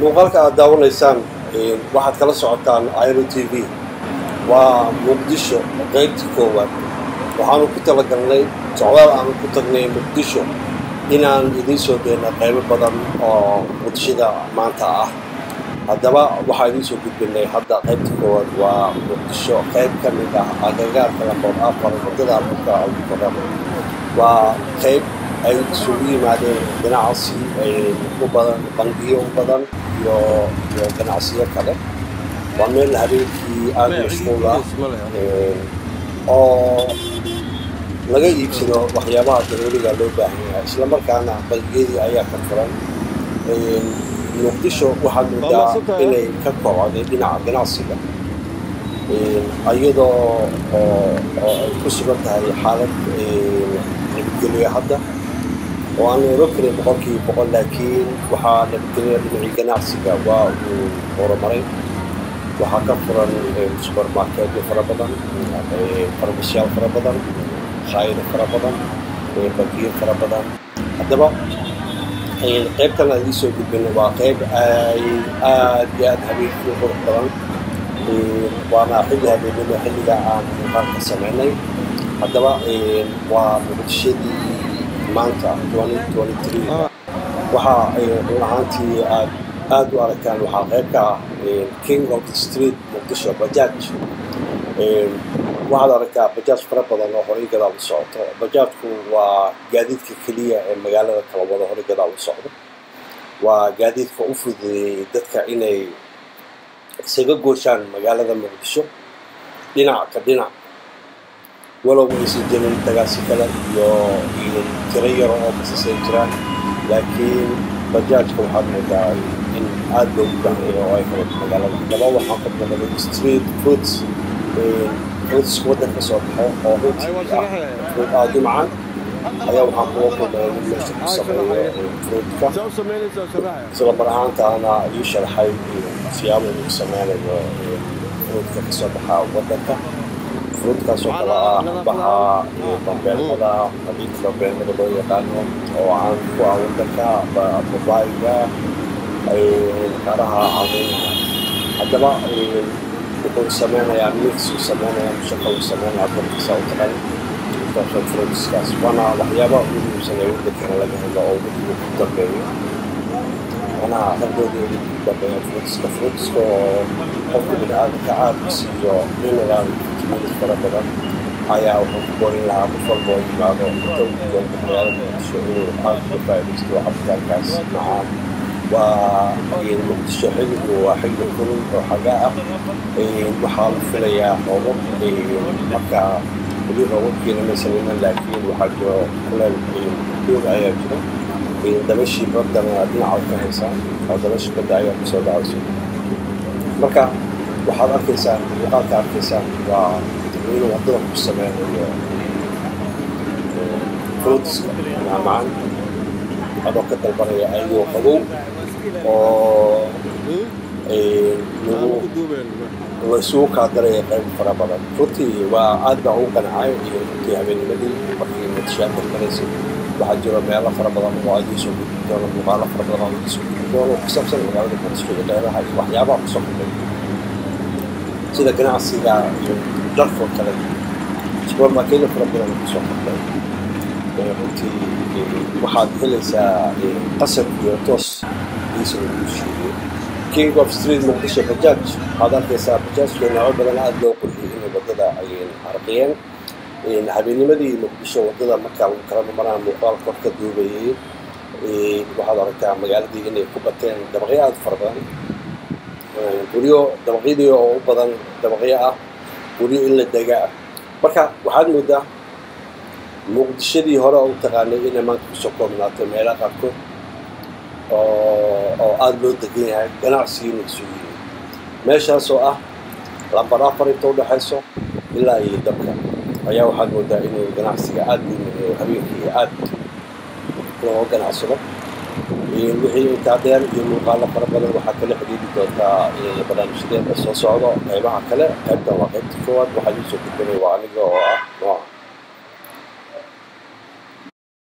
muuqaalka aad daawanaysaan waxaad kala socotaan iro t v. Waa muqdisho qaybtii koowaad. Waxaanu ku talagalnay socdaal aanu ku tagnay muqdisho inaan idiin soo dayna qaybo badan oo muqdishada maanta ah. Haddaba waxaa idiin soo gudbinay hadda qaybtii koowaad waa muqdisho qayb ka mid ah agagaarka lambar afar waddada abukaram waa qayb ay isugu yimaadeen ganacsi u badan bangiyo u badan iyo iyo ganacsiyo kale waa meel habeenkii aada mashquul ah oo laga iibsado waxyaabaha daruuriga loo baahan yahay isla markaana bangiyadii ayaa ka furan muqdisho waxaad moodaa inay ka kobcday dhinaca ganacsiga iyadoo oo ay ku sugan tahay xaalad nabadgelyo hadda oo aan oran karin boqolkiiba boqol laakiin waxaa nabadgelya dhinacii ganacsiga. Waa uu horumaray. Waxaa ka furan supermarketyo fara badan farmasyaal fara badan khayro fara badan bangiyo fara badan. Haddaba qaybtan aan idiin soo gudbina waa qayb ay aad iyo aad habeenkii qurux badan. Waana xilli habeenimo xilliga aan muuqaalka samaynay haddaba waa muqdishadii maanta waxa run ahaantii aad aad u aragtaan waxaa qayb ka ah king of the street muqdisho bajaaj. Waxaad aragtaa bajaaj fara badan oo horay gadaal u socoto. Bajaajku waa gaadiidka keliya ee magaalada kala wada horay gadaal u socdo. Waa gaadiidka u fududeeyey dadka inay isaga gooshaan magaalada muqdisho. Dhinac ka dhinac walow aysan jirin dagaasi kale iyo iyo tiro yaro oo basasay jiraan laakiin bajaajka waxaad moodaa in aada loogu baahayo oo ay kalato magaalada haddaba waxaan ka booqday street fruits fruitska waddanka soo baxo oo runtii ah fruit aada u macaan ayaa waxaan kuga kulmay in meesha ku sameeyo fruitka isla mar ahaantaana ii sharxay siyaabo lagu sameynayo fruitka ka soo baxa waddanka fruitkaasoo kale ah baxa bambeelmada qadiidka bambeelmada loo yaqaano oo caan ku ah waddanka babaayga qaraha camuunka haddaba wuxuu sameynayaa mix uu sameynayaa mushaqa uu sameynayaa dadkiisa u taqan kaasoo fruitskaas waana waxyaabaha ugu muhiimsan ee waddankana laga helo oo waddanku ku dambeeyo waana ragdooda ugu dambeeya fruitska fruitska oo qofka bini'aadamka aada siiyo mineral vitamins fara badan ayaa wuxuu ku borin lahaa qof walba oo yimaado inta uu joogo magaalada muqdisho inuu aada uga faa'iidaysto cabitaankaas macaan waa muqdisho xilligu waa xilli kulul oo xagaa ah waxaa la filayaa roobab marka weli roobabkiina maysan iman laakiin waxaa jiro kuleel doog ayaa jiro dabashii baddana dhinacaad ka haysaa oo dabashii badda ayaa kusoo dhacayso marka waxaad arkaysaa muuqaalka arkaysaa waa inuu waddada ku sameynayo fruitiska macmacaan adoo ka dalbanaya ayagoo qabow oo la isugu kaadaraya qayb fara badan. Runtii waa aad baa ugu qancay iyo runtii habeennimadii markii muqdishaaka maraysay waxaa jiro meelo fara badan oo aad iisoo gudbi doono muuqaalo fara badan oo iisoo gudbi doono ku magaalada muqdisho iyo dheeraha iyo waxyaabaha ku soo kordhay sida ganacsiga iyo dharkoo kale supermarketyo fara badan ku soo kordhay runtii waxaad helaysaa qasab iyo toos iisa lagu sheegay king of street muqdisho bajaaj waxaad arkaysaa bajaajka nooco badan aada loo qurxiyay inay waddada ay arqiyeen habeennimadii muqdisho waddada markaa lagu kala maraan muuqaal kor ka duubayay waxaad aragtaa magaaladii inay ku bateen dabaqyo aada fara badan guryo dabaqyadii oo u badan dabaqyo ah guryo in la dega ah. Marka waxaad moodaa muqdishadii hore oo u taqaanay inay maanta ku soo koobnaatay meelaha qaarkood oo aada loo degan yahay ganacsigiina isugu yimid meeshaasoo ah lambar afar inta udhexayso ilaa iyo dabka. Ayaa waxaad moodaa inuu ganacsiga aada u habeenkii aada looga ganacsado wixii intaa dheer iyo muuqaalo fara badan. Waxaa kala xidhiiri doontaa barnaamijyadeeda soo socdo qaybaha kale. Qaybtan waa qaybta koowaad. Waxaa iisoo gudbanay waa aniga oo ah nooca